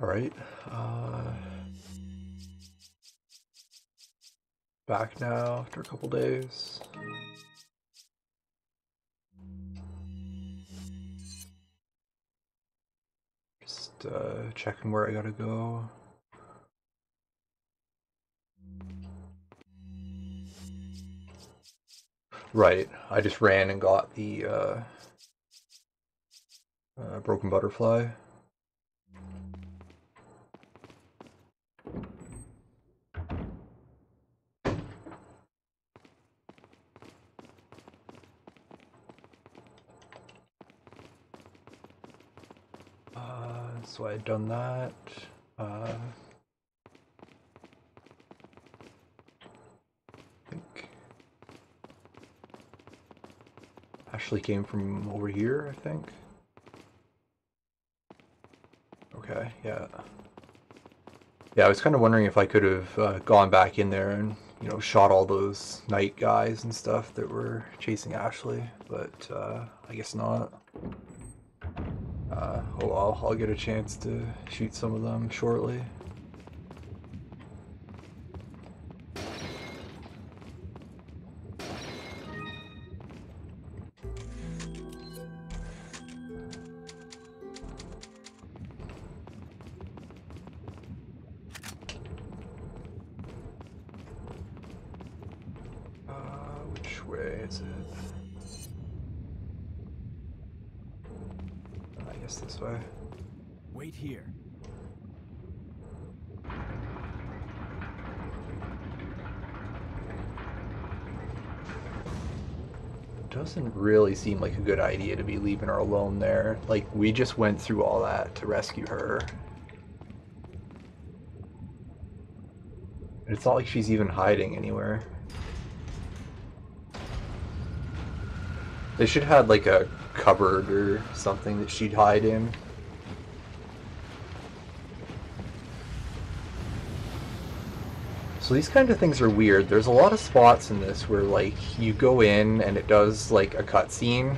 Alright. Uh, back now after a couple days. Just uh, checking where I gotta go. Right, I just ran and got the uh, uh, broken butterfly. Had done that. Uh, I think Ashley came from over here, I think. Okay, yeah. Yeah, I was kind of wondering if I could have uh, gone back in there and, you know, shot all those night guys and stuff that were chasing Ashley, but uh, I guess not. I'll get a chance to shoot some of them shortly. Uh, which way is it? I guess this way. Wait here. Doesn't really seem like a good idea to be leaving her alone there. Like, we just went through all that to rescue her. It's not like she's even hiding anywhere. They should have had like a cupboard or something that she'd hide in. So these kind of things are weird. There's a lot of spots in this where like you go in and it does like a cutscene.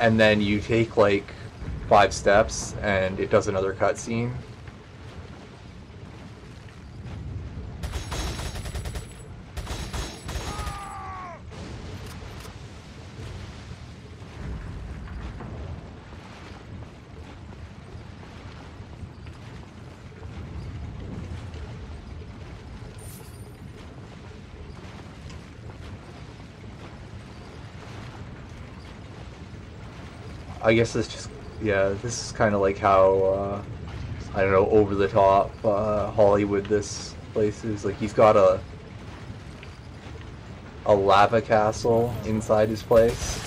And then you take like five steps and it does another cutscene. I guess it's just yeah. This is kind of like how uh, I don't know over the top uh, Hollywood this place is. Like he's got a a lava castle inside his place.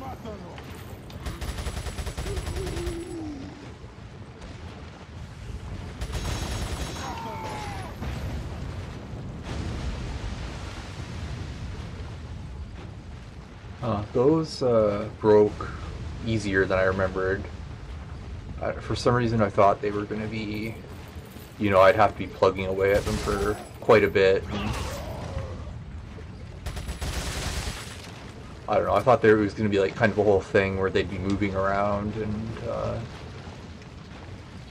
Mátalo. Uh, those uh, broke easier than I remembered. Uh, for some reason, I thought they were going to be, you know, I'd have to be plugging away at them for quite a bit. I don't know. I thought there was going to be like kind of a whole thing where they'd be moving around and, uh,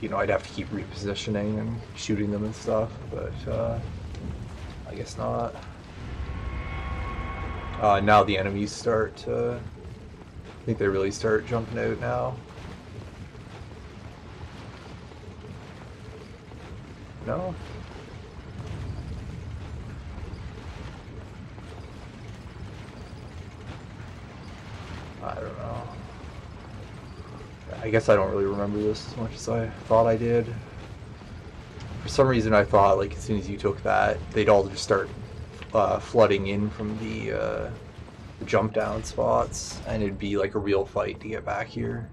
you know, I'd have to keep repositioning and shooting them and stuff. But uh, I guess not. Uh, now the enemies start to. I think they really start jumping out now. No? I don't know. I guess I don't really remember this as much as I thought I did. For some reason, I thought like as soon as you took that, they'd all just start uh, flooding in from the, uh, the jump down spots, and it'd be like a real fight to get back here.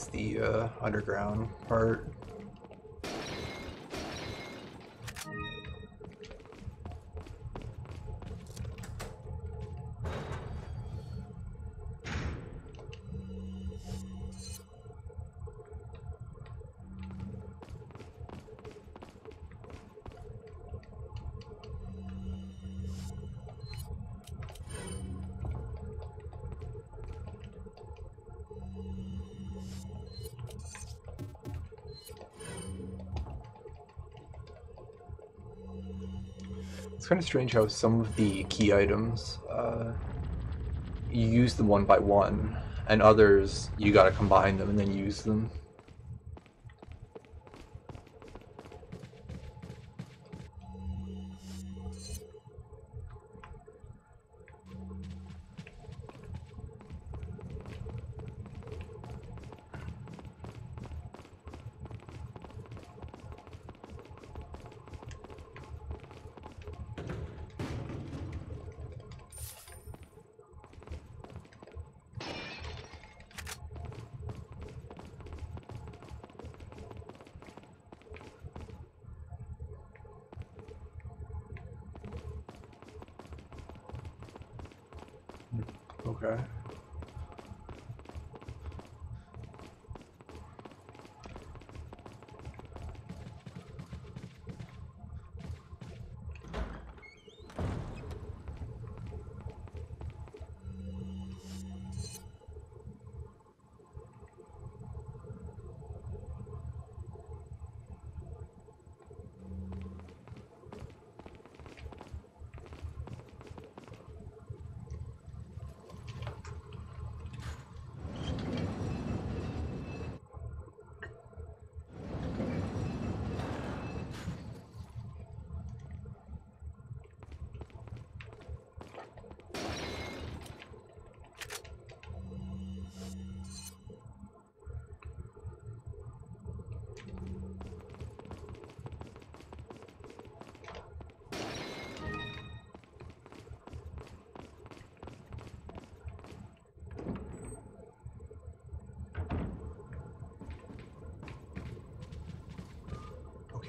It's the uh, underground part. Kind of strange how some of the key items, uh, you use them one by one, and others you gotta combine them and then use them. Okay.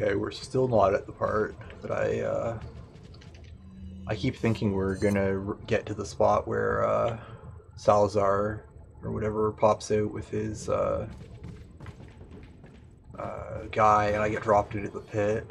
Okay, we're still not at the part that I, uh... I keep thinking we're gonna get to the spot where, uh, Salazar, or whatever, pops out with his, uh... Uh, guy, and I get dropped into the pit.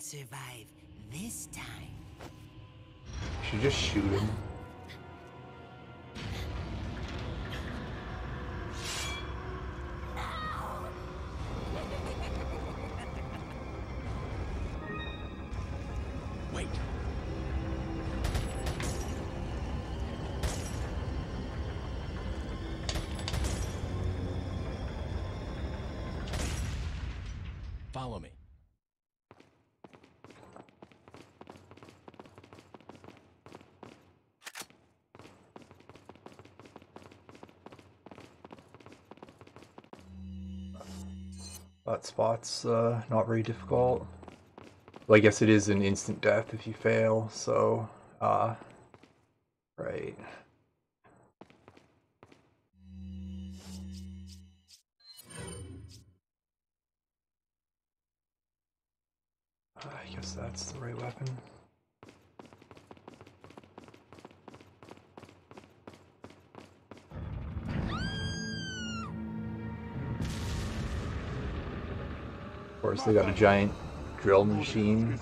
Survive this time. Should just shoot him. Spot's uh, not very difficult. Well, I guess it is an instant death if you fail, so, uh, they got a giant drill machine.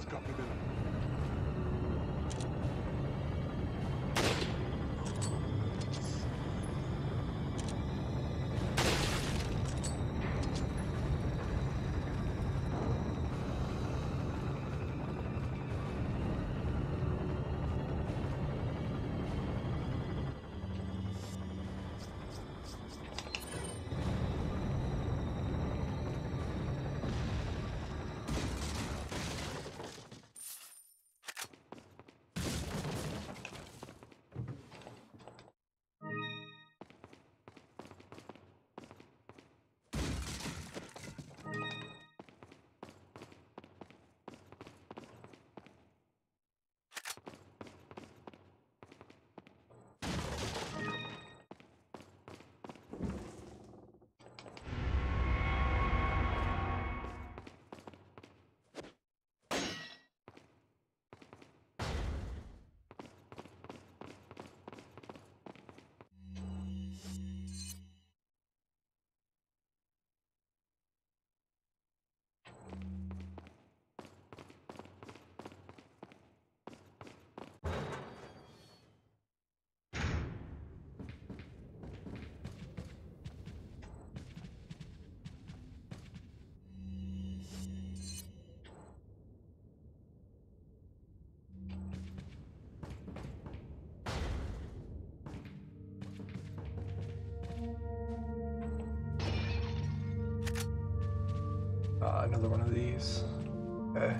Another one of these. Okay.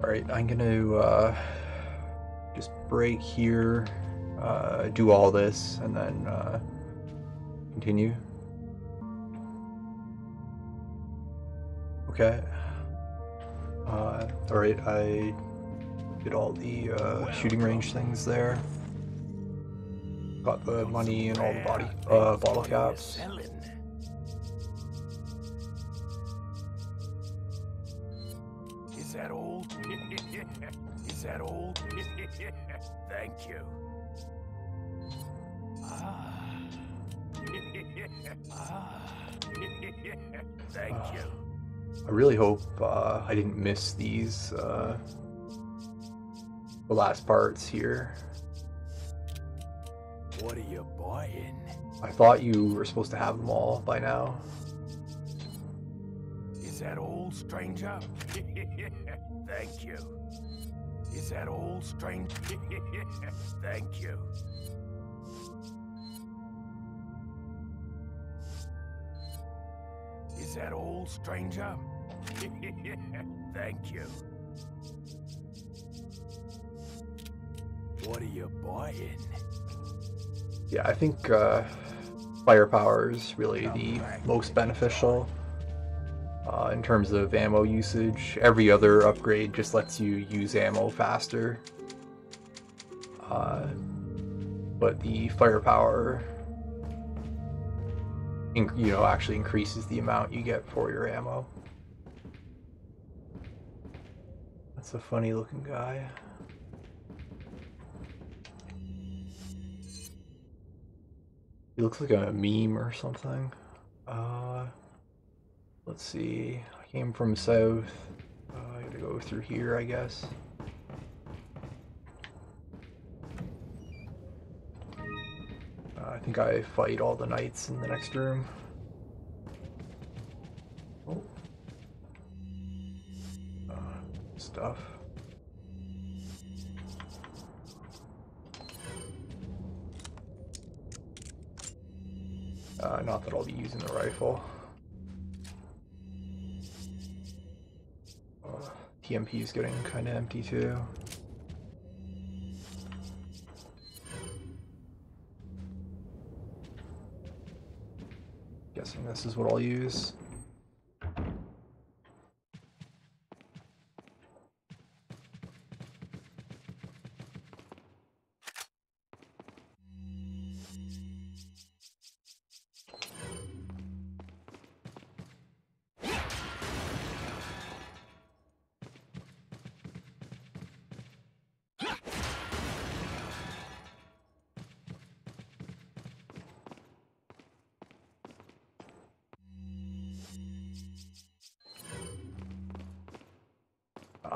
Alright, I'm gonna uh, just break here uh, do all this and then uh, continue. Okay. Uh, all right, I did all the uh, shooting range things there. Got the money and all the body uh, bottle caps. Really hope uh, I didn't miss these uh, the last parts here. What are you buying? I thought you were supposed to have them all by now. Is that old stranger? Thank you. Is that old stranger? Thank you. Is that old stranger? Thank you. What are you buying? Yeah, I think uh, firepower is really the most beneficial uh, in terms of ammo usage. Every other upgrade just lets you use ammo faster. Uh, but the firepower, you know, actually increases the amount you get for your ammo. That's a funny looking guy. He looks like a meme or something. Uh, let's see. I came from south. Uh, I gotta go through here, I guess. Uh, think I fight all the knights in the next room. Stuff. Uh, not that I'll be using the rifle. Uh, TMP is getting kind of empty too. Guessing this is what I'll use.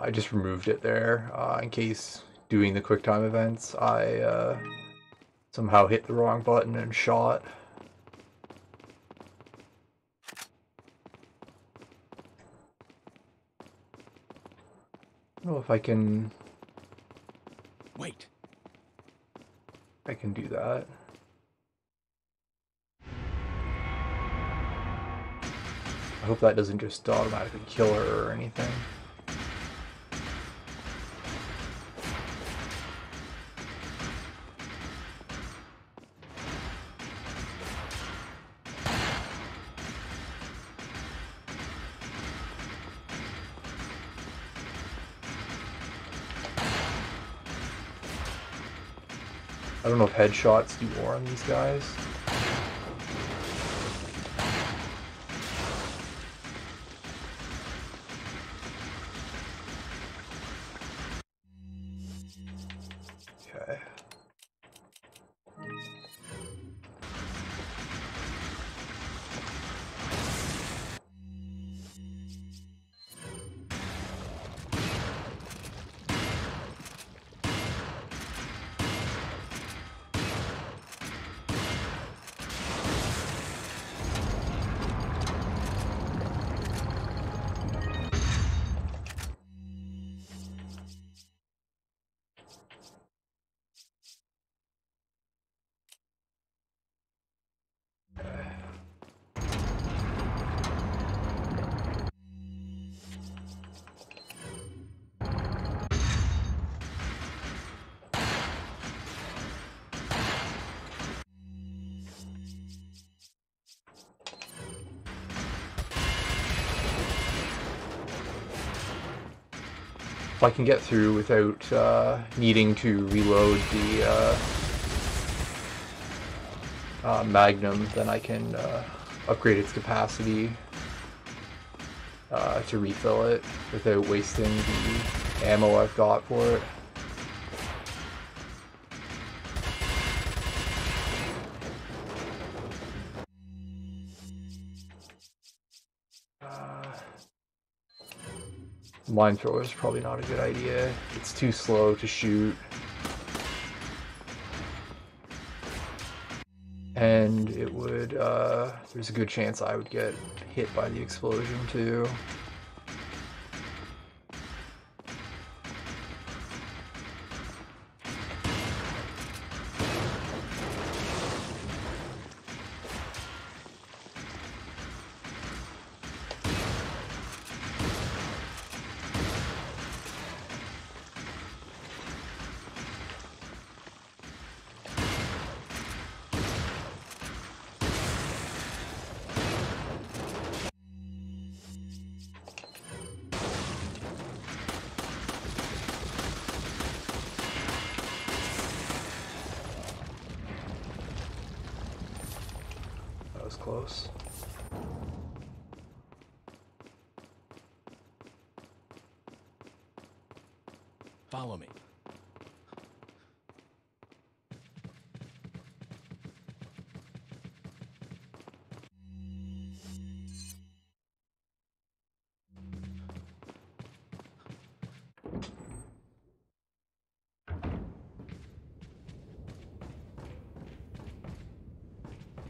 I just removed it there uh, in case doing the QuickTime events I uh, somehow hit the wrong button and shot. I don't know if I can Wait. I can do that. I hope that doesn't just automatically kill her or anything. Headshots do more on these guys. If I can get through without uh, needing to reload the uh, uh, Magnum, then I can uh, upgrade its capacity uh, to refill it without wasting the ammo I've got for it. Mine thrower is probably not a good idea. It's too slow to shoot. And it would, uh, there's a good chance I would get hit by the explosion too. Close. Follow me.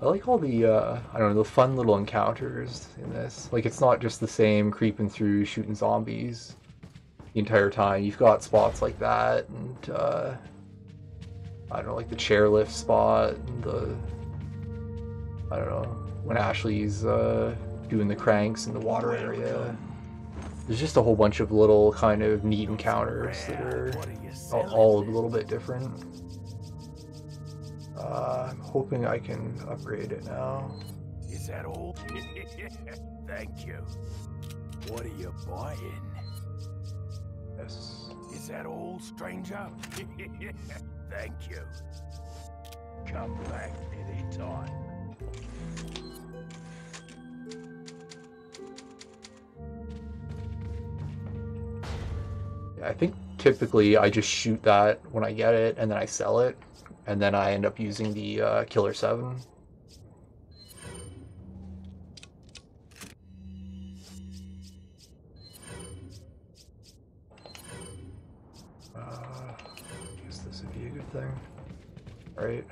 I like all the uh, I don't know the fun little encounters in this. Like it's not just the same creeping through shooting zombies the entire time. You've got spots like that, and uh, I don't know, like the chairlift spot, and the I don't know when Ashley's uh, doing the cranks in the water area. There's just a whole bunch of little kind of neat encounters that are all a little bit different. Hoping I can upgrade it now. Is that all? Thank you. What are you buying? Yes. Is that all, stranger? Thank you. Come back anytime. Yeah, I think typically I just shoot that when I get it and then I sell it, and then I end up using the uh, Killer 7. Uh, I guess this would be a good thing. Right?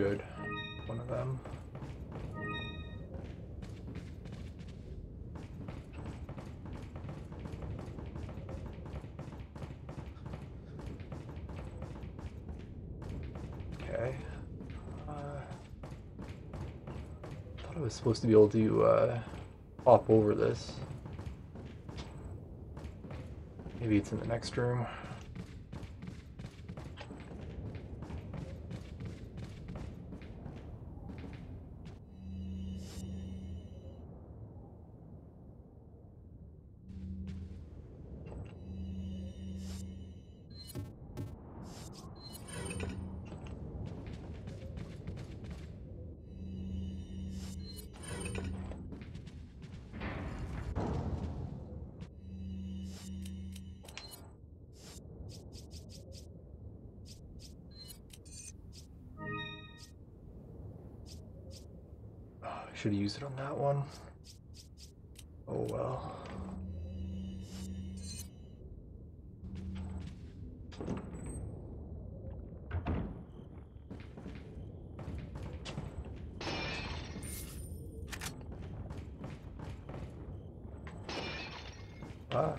Good. One of them. Okay. Uh, thought I was supposed to be able to uh, hop over this. Maybe it's in the next room. One. Oh well. Ah.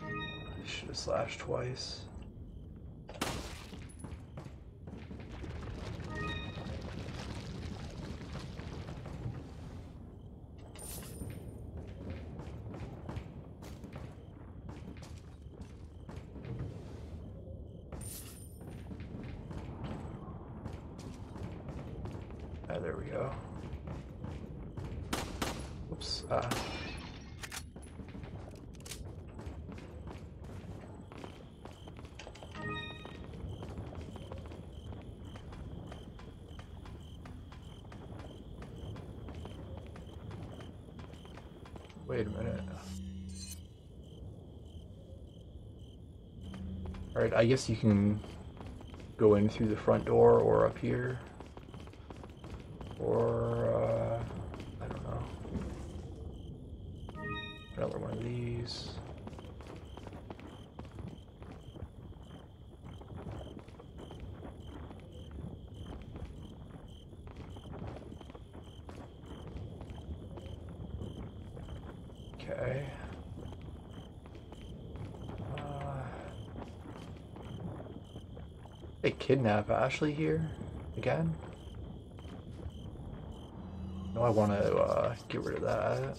I should have slashed twice. There we go. Oops. Ah. Wait a minute. Alright, I guess you can go in through the front door or up here. Or, uh, I don't know. Another one of these. Okay. Uh, they kidnap Ashley here again. No, I want to uh, get rid of that.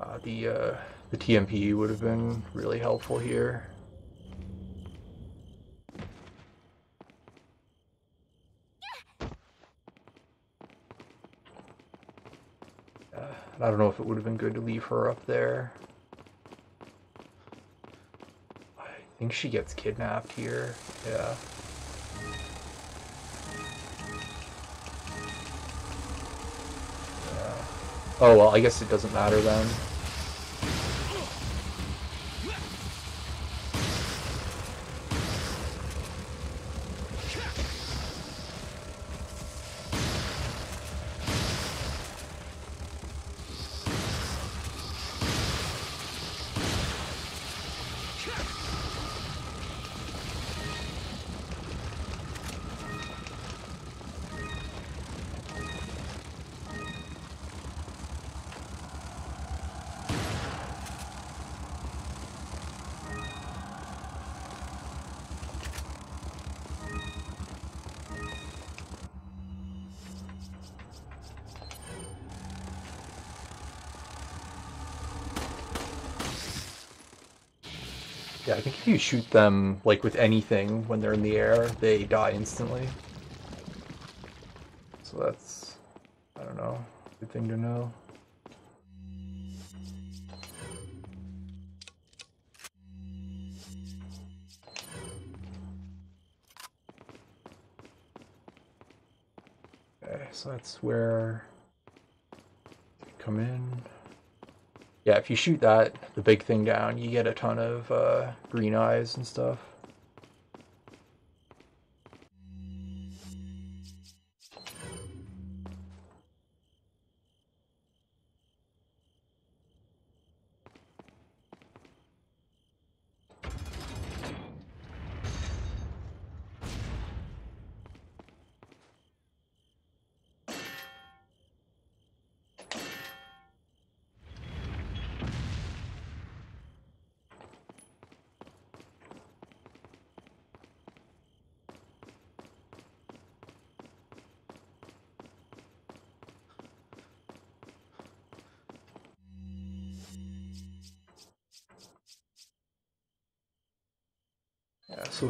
Uh, the uh, the TMP would have been really helpful here. Uh, I don't know if it would have been good to leave her up there. I think she gets kidnapped here. Yeah. Yeah. Oh well, I guess it doesn't matter then. You shoot them like with anything when they're in the air, they die instantly. Yeah, if you shoot that, the big thing down, you get a ton of uh, green eyes and stuff.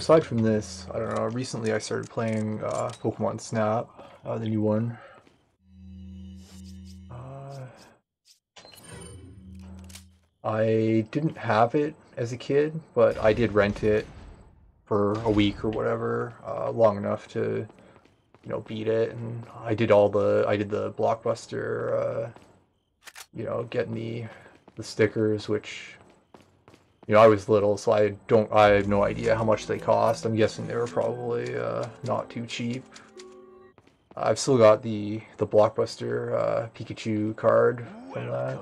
Aside from this, I don't know, recently I started playing uh, Pokemon Snap, uh, the new one. Uh, I didn't have it as a kid, but I did rent it for a week or whatever, uh, long enough to, you know, beat it. And I did all the, I did the blockbuster, uh, you know, getting the the stickers, which you know, I was little, so I don't, I have no idea how much they cost. I'm guessing they were probably uh, not too cheap. I've still got the the blockbuster uh, Pikachu card from that.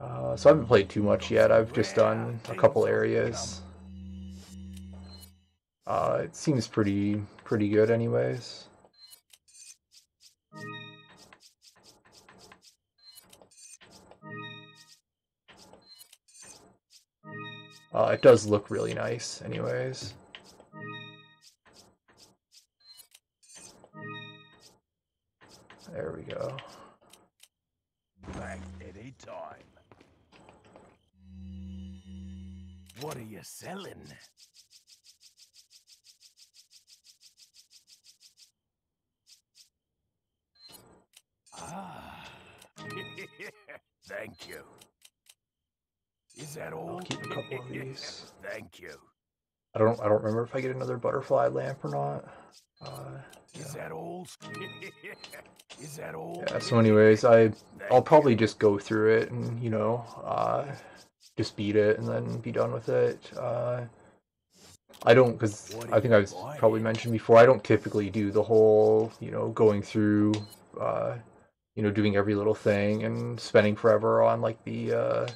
Uh, so I haven't played too much yet. I've just done a couple areas. Uh, it seems pretty pretty good, anyways. Uh, it does look really nice, anyways. There we go. Back any time. What are you selling? Ah. Thank you. Is that all? keep a couple of these. Thank you. I don't I don't remember if I get another butterfly lamp or not. Uh, Is that all? Is that all? yeah. So, anyways, I I'll probably just go through it and you know uh, just beat it and then be done with it. Uh, I don't because I think I've probably mentioned before. I don't typically do the whole you know going through uh, you know, doing every little thing and spending forever on like the, uh,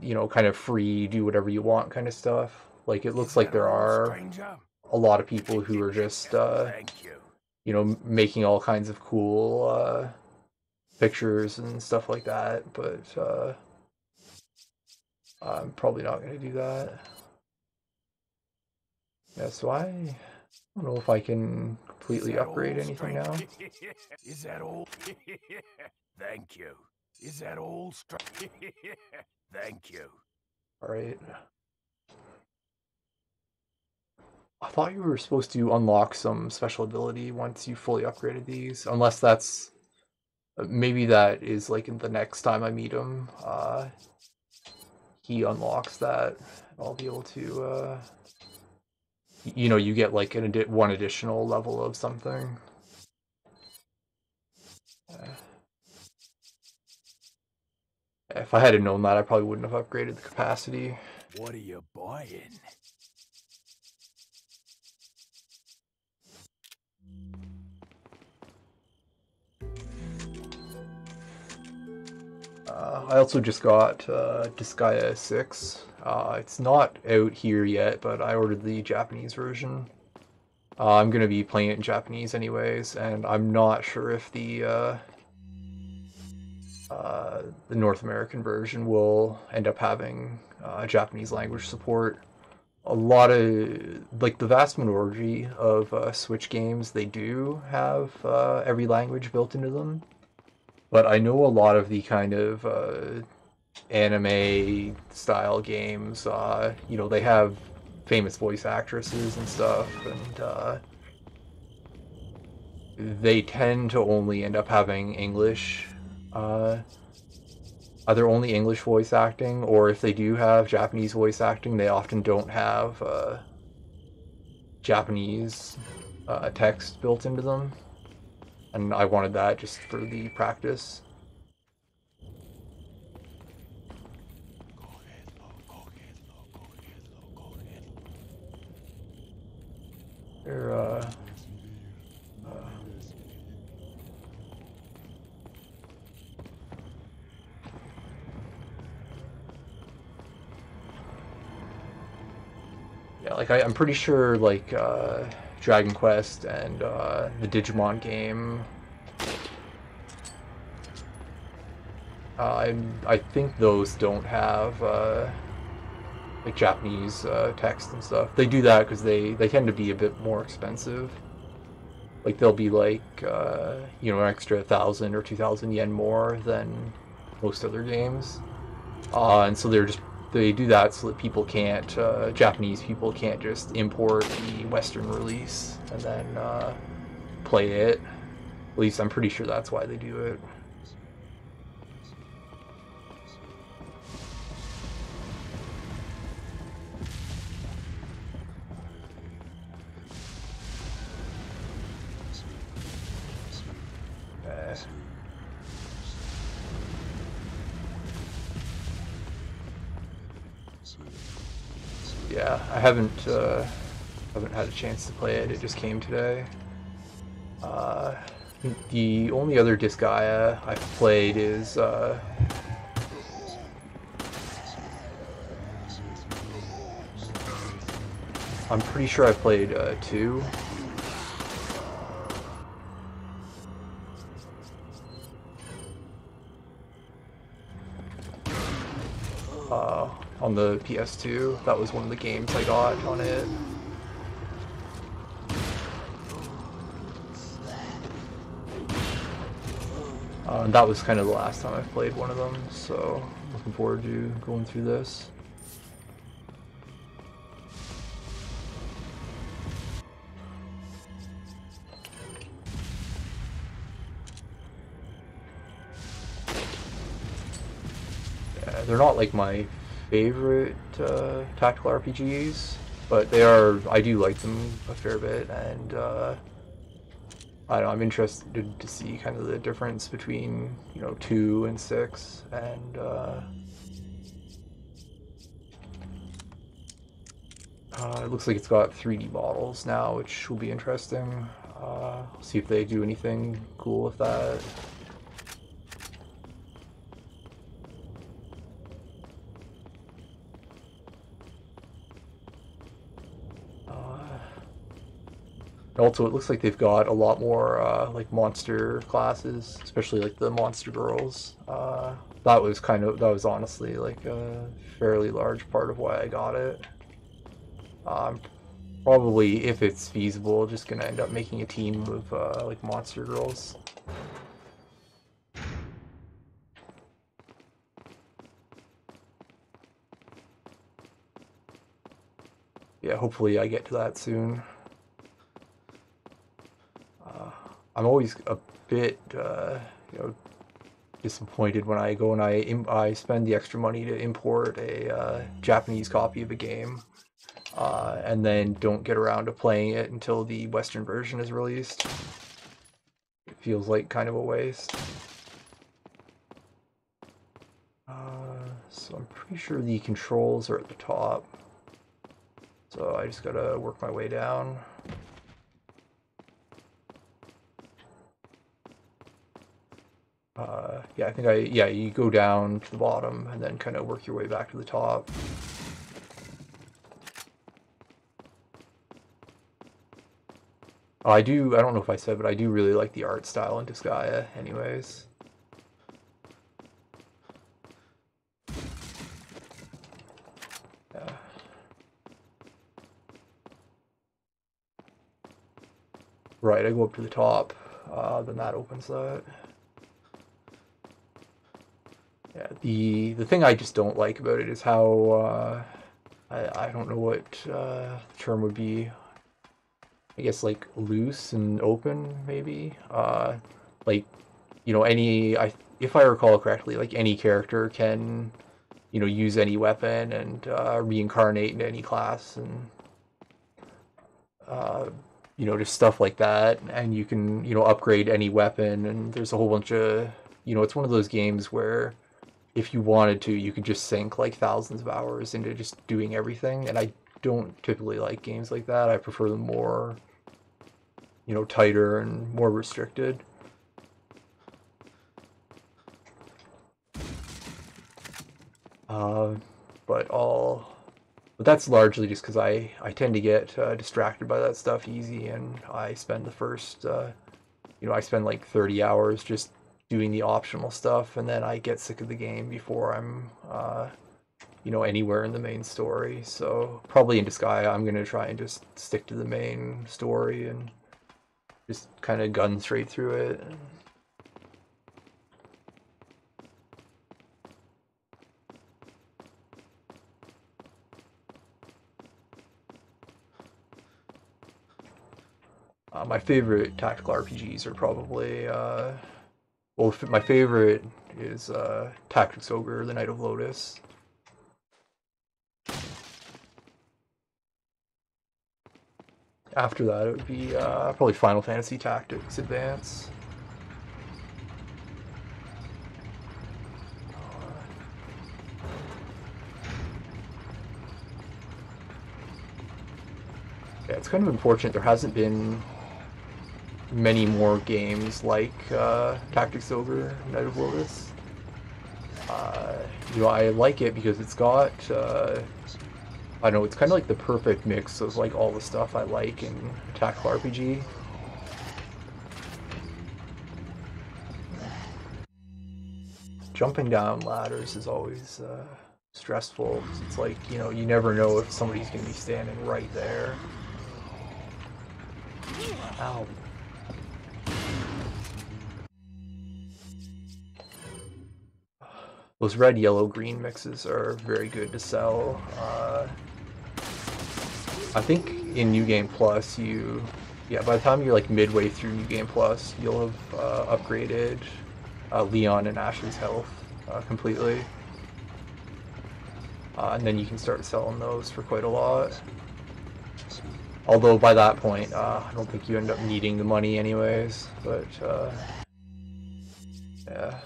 you know, kind of free, do whatever you want kind of stuff. Like it looks like there are stranger? a lot of people who are just, uh, Thank you. you know, making all kinds of cool uh, pictures and stuff like that. But uh, I'm probably not going to do that. Yeah, so I don't know if I can completely upgrade anything now. Is that all? Thank you. Is that all, stranger? Thank you. All right. I thought you were supposed to unlock some special ability once you fully upgraded these, unless that's uh, maybe that is like in the next time I meet him. Uh, he unlocks that. I'll be able to. Uh, you know, you get like an addi- one additional level of something. Uh, if I had known that, I probably wouldn't have upgraded the capacity. What are you buying? Uh, I also just got uh, Disgaea 6. Uh, it's not out here yet, but I ordered the Japanese version. Uh, I'm going to be playing it in Japanese anyways, and I'm not sure if the uh, the North American version will end up having uh, Japanese language support. A lot of, like the vast majority of uh, Switch games, they do have uh, every language built into them but I know a lot of the kind of uh, anime style games. You know, they have famous voice actresses and stuff, and they tend to only end up having English, uh, either only English voice acting, or if they do have Japanese voice acting, they often don't have uh, Japanese uh, text built into them and I wanted that just for the practice. They're, uh, uh, yeah, like I, I'm pretty sure like uh, Dragon Quest and uh, the Digimon game. Uh, I I think those don't have uh, like Japanese uh, text and stuff. They do that because they they tend to be a bit more expensive. Like they'll be like uh, you know an extra thousand or two thousand yen more than most other games, uh, and so they're just they do that so that people can't uh, Japanese people can't just import the Western release and then uh, play it. At least I'm pretty sure that's why they do it. Haven't uh, haven't had a chance to play it. It just came today. Uh, the only other Disgaea I've played is uh, I'm pretty sure I played uh, two. On the PS2. That was one of the games I got on it. Uh, that was kind of the last time I played one of them, so looking forward to going through this. They're not like my favorite uh, tactical RPGs, but they are. I do like them a fair bit, and uh, I don't know, I'm interested to see kind of the difference between you know two and six, and uh, uh, it looks like it's got 3D models now, which will be interesting. Uh, see if they do anything cool with that. Also, it looks like they've got a lot more uh, like monster classes, especially like the monster girls. Uh, that was kind of that was honestly like a fairly large part of why I got it. Um, probably, if it's feasible, just gonna end up making a team of uh, like monster girls. Yeah, hopefully I get to that soon. I'm always a bit, uh, you know, disappointed when I go and I I spend the extra money to import a uh, Japanese copy of a game, uh, and then don't get around to playing it until the Western version is released. It feels like kind of a waste. Uh, so I'm pretty sure the controls are at the top. So I just gotta work my way down. Uh, yeah, I think I, yeah, you go down to the bottom and then kind of work your way back to the top. Oh, I do, I don't know if I said, but I do really like the art style in Disgaea anyways. Yeah. Right, I go up to the top, uh, then that opens that. Yeah, the the thing I just don't like about it is how uh, I I don't know what uh, the term would be. I guess like loose and open, maybe. Uh, like you know, any I if I recall correctly, like any character can you know use any weapon and uh, reincarnate into any class and uh, you know just stuff like that, and you can you know upgrade any weapon and there's a whole bunch of you know it's one of those games where if you wanted to, you could just sink like thousands of hours into just doing everything. And I don't typically like games like that. I prefer them more, you know, tighter and more restricted. Uh, but all, but that's largely just because I I tend to get uh, distracted by that stuff easy, and I spend the first, uh, you know, I spend like 30 hours just doing the optional stuff, and then I get sick of the game before I'm, uh, you know, anywhere in the main story. So probably in Disgaea, I'm gonna try and just stick to the main story and just kind of gun straight through it. Uh, my favorite tactical RPGs are probably uh, well, my favorite is uh, Tactics Ogre, The Knight of Lodis. After that, it would be uh, probably Final Fantasy Tactics Advance. Yeah, it's kind of unfortunate there hasn't been many more games like uh, Tactics Ogre Knight of Lodis. Uh, you know, I like it because it's got, uh, I don't know, it's kind of like the perfect mix of like all the stuff I like in tactical RPG. Jumping down ladders is always uh, stressful. It's like, you know, you never know if somebody's going to be standing right there. Ow. Those red, yellow, green mixes are very good to sell. Uh, I think in New Game Plus, you, yeah, by the time you're like midway through New Game Plus, you'll have uh, upgraded uh, Leon and Ashley's health uh, completely. Uh, and then you can start selling those for quite a lot. Although by that point, uh, I don't think you end up needing the money anyways, but yeah.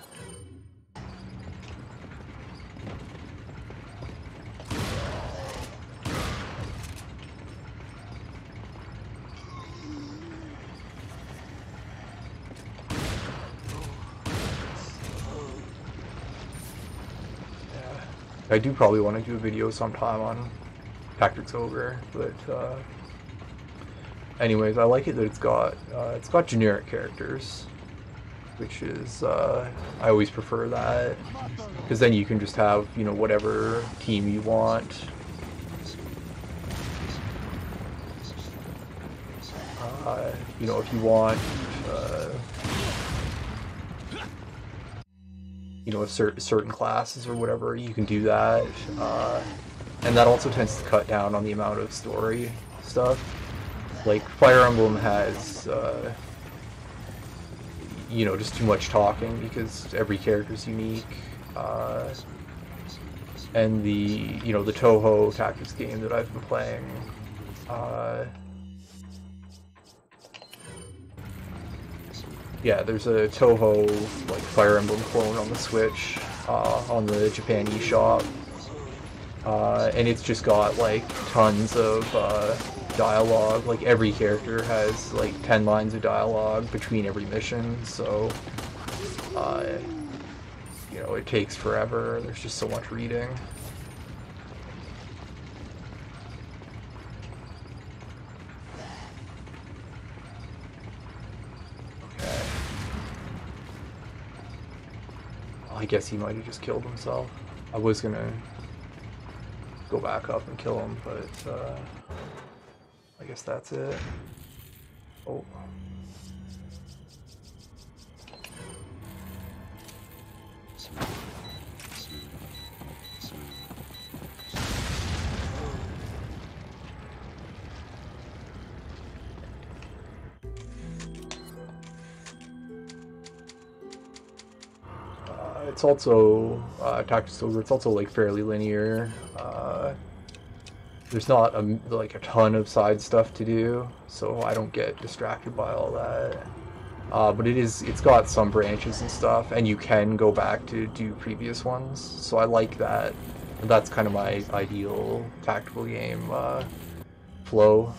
I do probably want to do a video sometime on Tactics Ogre, but uh, anyways, I like it that it's got uh, it's got generic characters, which is uh, I always prefer that because then you can just have you know whatever team you want. Uh, you know, if you want, uh, you know, cer certain classes or whatever, you can do that. Uh, and that also tends to cut down on the amount of story stuff. Like, Fire Emblem has, uh, you know, just too much talking because every character is unique. Uh, and the, you know, the Touhou tactics game that I've been playing, uh, yeah, there's a Touhou like Fire Emblem clone on the Switch uh, on the Japan eShop, uh, and it's just got like tons of uh, dialogue. Like every character has like ten lines of dialogue between every mission, so uh, you know it takes forever. There's just so much reading. Okay. I guess he might have just killed himself. I was gonna go back up and kill him, but uh, I guess that's it. Oh. It's also uh, Ogre. It's also like fairly linear. Uh, there's not a, like a ton of side stuff to do, so I don't get distracted by all that. Uh, but it is it's got some branches and stuff, and you can go back to do previous ones. So I like that. That's kind of my ideal tactical game uh, flow.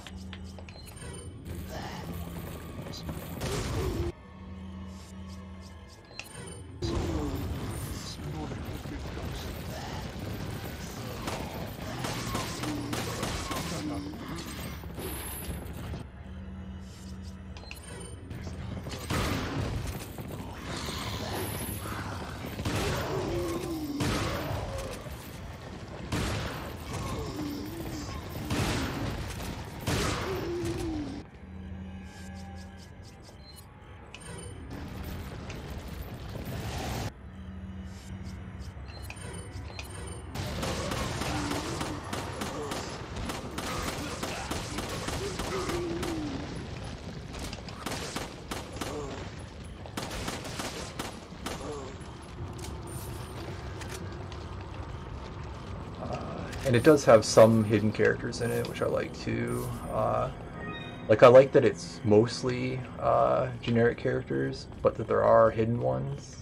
And it does have some hidden characters in it, which I like too. Uh, like I like that it's mostly uh, generic characters, but that there are hidden ones,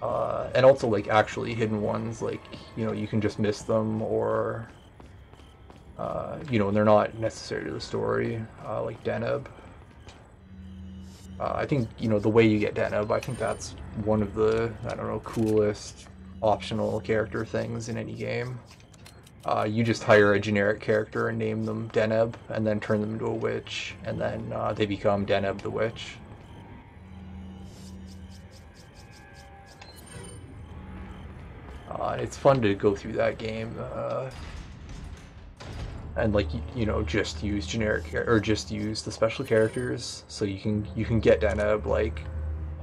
uh, and also like actually hidden ones. Like you know you can just miss them, or uh, you know, and they're not necessary to the story. Uh, like Deneb. Uh, I think you know the way you get Deneb. I think that's one of the I don't know coolest optional character things in any game. Uh, you just hire a generic character and name them Deneb, and then turn them into a witch, and then uh, they become Deneb the Witch. Uh, it's fun to go through that game, uh, and like you, know, just use generic or just use the special characters, so you can you can get Deneb like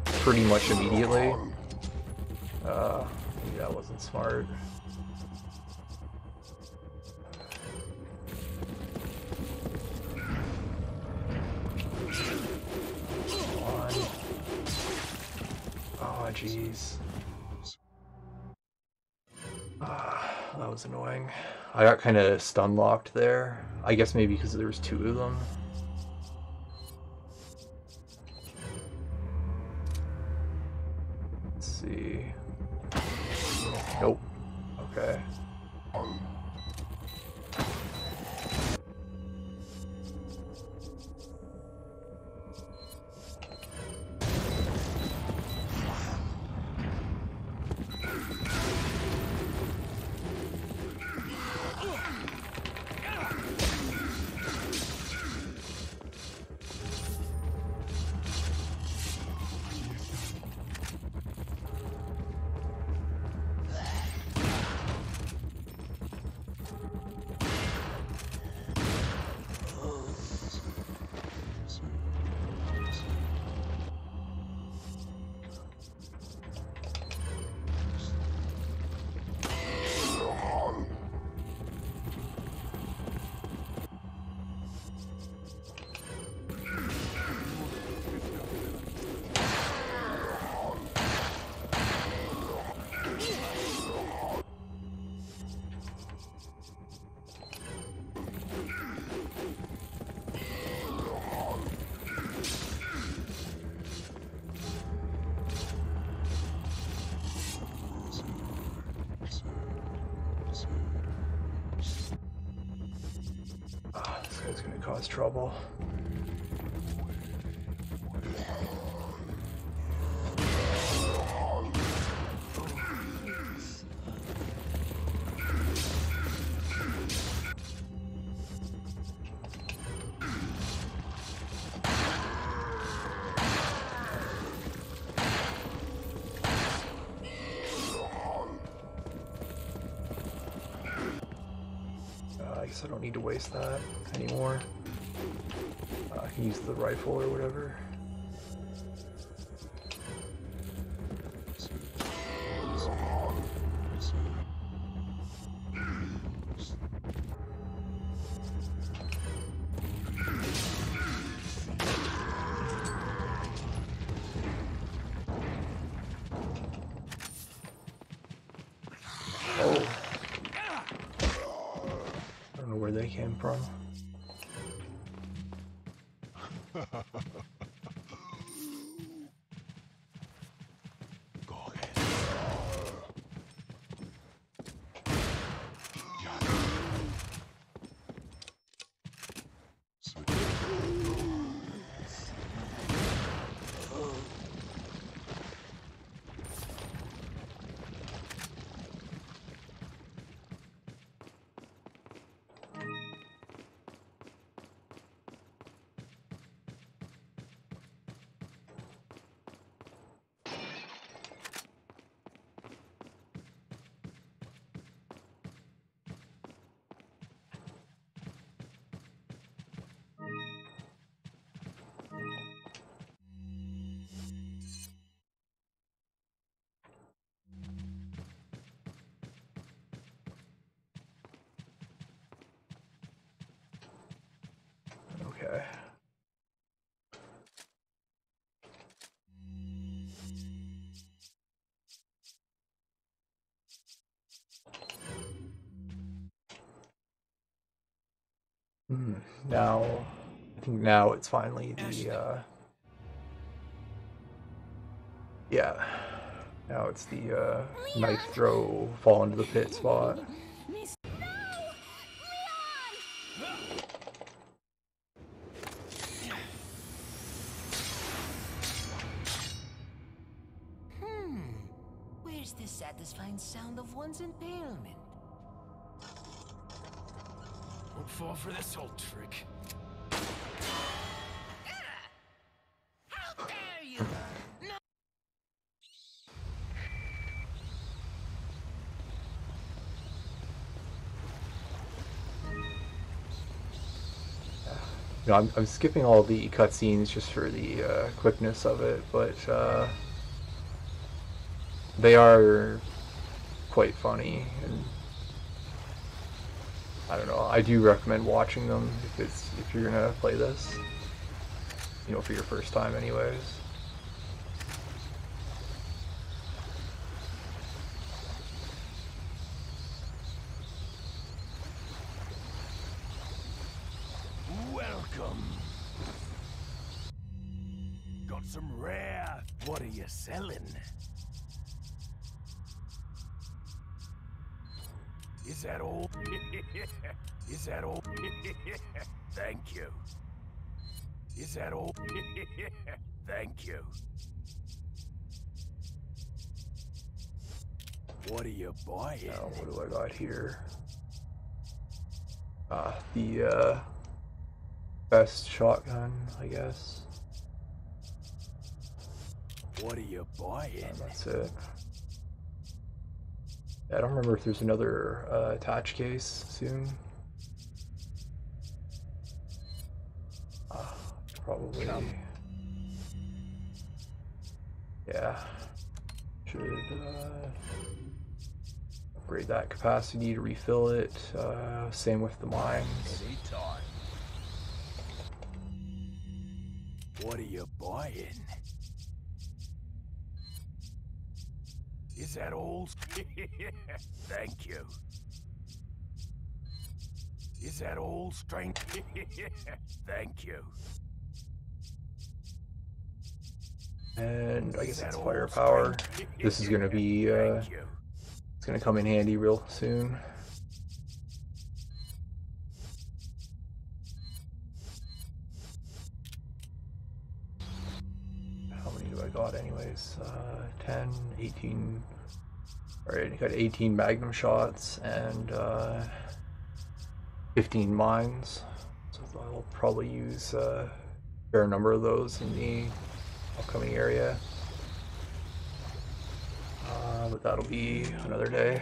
pretty much immediately. Uh, maybe that wasn't smart. Come on. Oh, jeez. Ah, that was annoying. I got kind of stun locked there. I guess maybe because there was two of them. Let's see. Nope. Okay. Cause trouble. Uh, I guess I don't need to waste that anymore. Use the rifle or whatever. Oh. I don't know where they came from. Okay. Hmm. Now, I think now it's finally the, uh, yeah. Now it's the, uh, knife throw, fall into the pit spot. Fall for this old trick. I'm, I'm skipping all the cutscenes just for the uh, quickness of it, but uh, they are quite funny, and I don't know. I do recommend watching them if it's if you're gonna play this, you know, for your first time, anyways. Welcome. Got some rare. What are you selling? Is that all? Thank you. Is that all? Thank you. What are you buying? Now, what do I got here? Uh, the uh, best shotgun, I guess. What are you buying? And that's it. I don't remember if there's another uh, attach case soon. Uh, probably. Not. Yeah. Should uh, upgrade that capacity to refill it. Uh, same with the mines. Anytime. What are you buying? Is that all? Thank you. Is that all strength? Thank you. And I guess that's firepower. This is going to be, uh, it's going to come in handy real soon. How many do I got anyways? Uh, 10, 18... Alright, got 18 magnum shots and uh, 15 mines. So I'll probably use uh, a fair number of those in the upcoming area. Uh, but that'll be another day.